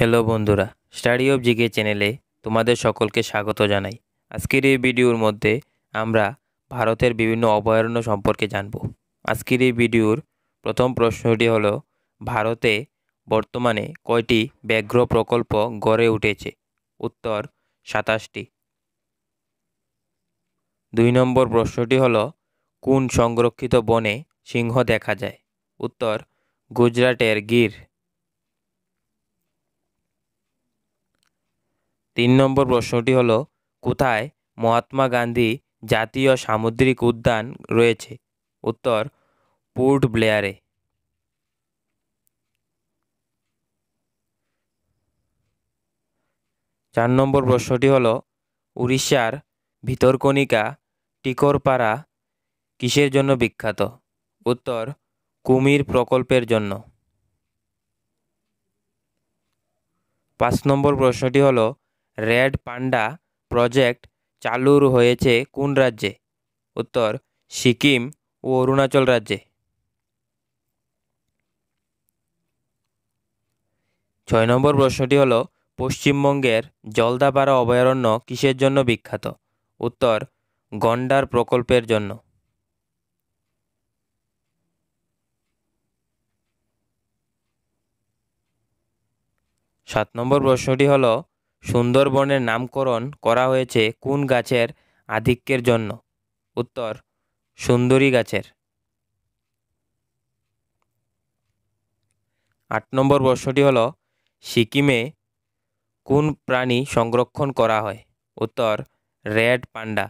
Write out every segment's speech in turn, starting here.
Hello বন্ধুরা, study of GK চ্যানেলে তোমাদের সকলকে স্বাগত জানাই। আজকের এই ভিডিওর মধ্যে আমরা ভারতের বিভিন্ন অভয়ারণ্য সম্পর্কে জানব। আজকের এই ভিডিওর প্রথম প্রশ্নটি হল, ভারতে বর্তমানে কয়টি ব্যাঘ্র প্রকল্প গড়ে উঠেছে? উত্তর, সাতাশটি। দুই নম্বর প্রশ্নটি হল, কোন সংরক্ষিত বনে সিংহ দেখা যায়? উত্তর, গুজরাটের গির। তিন নম্বর প্রশ্নটি হলো, কোথায় মহাত্মা গান্ধী জাতীয় সামুদ্রিক উদ্যান রয়েছে? উত্তর পোর্ট ব্লেয়ারে। চার নম্বর প্রশ্নটি হলো, উড়িষ্যার ভিতরকণিকা টিকরপাড়া কিসের জন্য বিখ্যাত? উত্তর, কুমির প্রকল্পের জন্য। পাঁচ নম্বর প্রশ্নটি হলো রেড পান্ডা প্রজেক্ট চালুর হয়েছে কোন রাজ্যে? উত্তর, সিকিম ও অরুণাচল রাজ্যে। ছয় নম্বর প্রশ্নটি হল, পশ্চিমবঙ্গের জলদাপাড়া অভয়ারণ্য কিসের জন্য বিখ্যাত? উত্তর, গন্ডার প্রকল্পের জন্য। সাত নম্বর প্রশ্নটি হলো সুন্দরবনের নামকরণ করা হয়েছে কোন গাছের আধিক্যের জন্য? উত্তর, সুন্দরী গাছের। আট নম্বর প্রশ্নটি হল, সিকিমে কোন প্রাণী সংরক্ষণ করা হয়? উত্তর, রেড পান্ডা।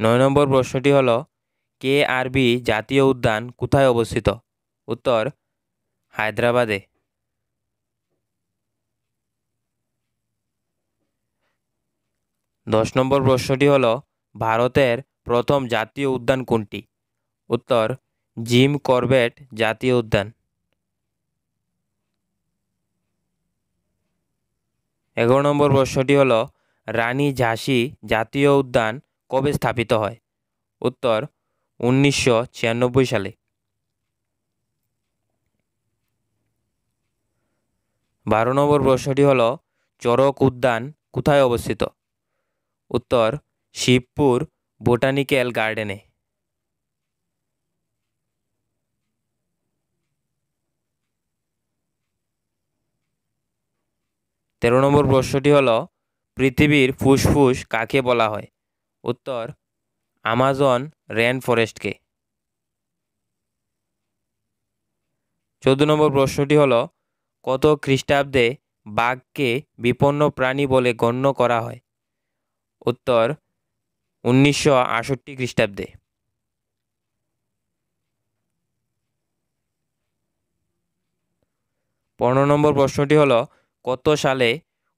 নয় নম্বর প্রশ্নটি হল, কে আরবি জাতীয় উদ্যান কোথায় অবস্থিত? উত্তর, হায়দ্রাবাদে। দশ নম্বর প্রশ্নটি হল, ভারতের প্রথম জাতীয় উদ্যান কোনটি? উত্তর, জিম করবেট জাতীয় উদ্যান। এগারো নম্বর প্রশ্নটি হল, রানী ঝাঁসি জাতীয় উদ্যান কবে স্থাপিত হয়? উত্তর, উনিশশো ছিয়ানব্বই সালে। বারো নম্বর প্রশ্নটি হল চরক উদ্যান কোথায় অবস্থিত? উত্তর, শিবপুর বোটানিক্যাল গার্ডেনে। তেরো নম্বর প্রশ্নটি হলো, পৃথিবীর ফুসফুস কাকে বলা হয়? উত্তর, আমাজন রেন ফরেস্টকে চোদ্দ নম্বর প্রশ্নটি হল, কত খ্রিস্টাব্দে বাঘকে বিপন্ন প্রাণী বলে গণ্য করা হয়? উত্তর উনিশশো আষট্টি খ্রিস্টাব্দে। পনেরো নম্বর প্রশ্নটি হল, কত সালে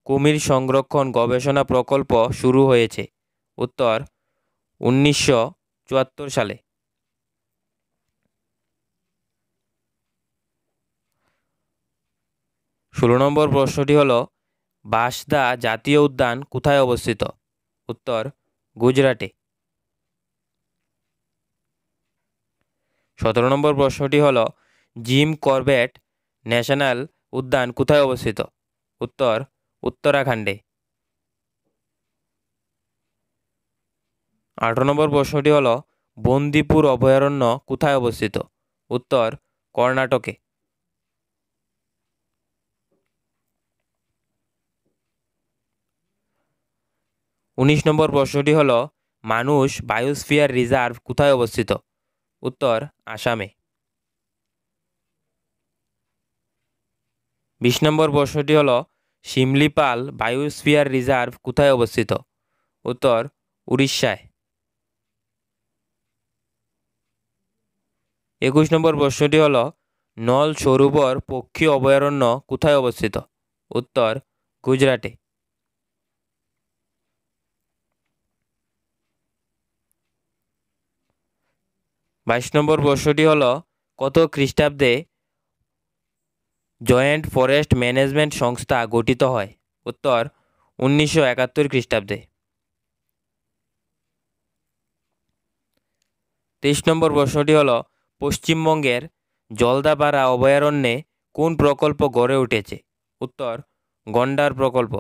কুমির সংরক্ষণ গবেষণা প্রকল্প শুরু হয়েছে? উত্তর, উনিশশো চুয়াত্তর সালে। ষোলো নম্বর প্রশ্নটি হল বাসদা জাতীয় উদ্যান কোথায় অবস্থিত? উত্তর গুজরাটে। সতেরো নম্বর প্রশ্নটি হলো, জিম করবেট ন্যাশনাল উদ্যান কোথায় অবস্থিত? উত্তর, উত্তরাখণ্ডে। আঠারো নম্বর প্রশ্নটি হলো, বন্দিপুর অভয়ারণ্য কোথায় অবস্থিত? উত্তর, কর্ণাটকে। উনিশ নম্বর প্রশ্নটি হলো, মানুষ বায়োস্ফিয়ার রিজার্ভ কোথায় অবস্থিত? উত্তর, আসামে। বিশ নম্বর প্রশ্নটি হলো, শিমলিপাল বায়োস্ফিয়ার রিজার্ভ কোথায় অবস্থিত? উত্তর, উড়িষ্যায়। একুশ নম্বর প্রশ্নটি হল, নল সরোবর পক্ষী অভয়ারণ্য কোথায় অবস্থিত? উত্তর, গুজরাটে। বাইশ নম্বর প্রশ্নটি হলো, কত খ্রিস্টাব্দে জয়েন্ট ফরেস্ট ম্যানেজমেন্ট সংস্থা গঠিত হয়? উত্তর, উনিশশো একাত্তর খ্রিস্টাব্দে। তেইশ নম্বর প্রশ্নটি হলো, পশ্চিমবঙ্গের জলদাপাড়া অভয়ারণ্যে কোন প্রকল্প গড়ে উঠেছে? উত্তর, গন্ডার প্রকল্প।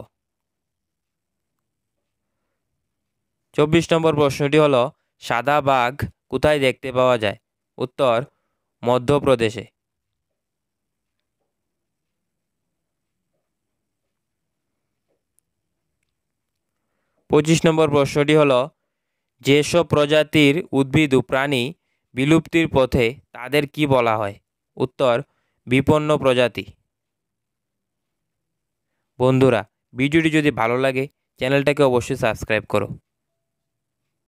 চব্বিশ নম্বর প্রশ্নটি হলো, সাদা বাঘ কোথায় দেখতে পাওয়া যায়? উত্তর, মধ্যপ্রদেশে। পঁচিশ নম্বর প্রশ্নটি হলো, যেসব প্রজাতির উদ্ভিদ ও প্রাণী বিলুপ্তির পথে তাদের কি বলা হয়? উত্তর, বিপন্ন প্রজাতি। বন্ধুরা, ভিডিওটি যদি ভালো লাগে, চ্যানেলটাকে অবশ্যই সাবস্ক্রাইব করো।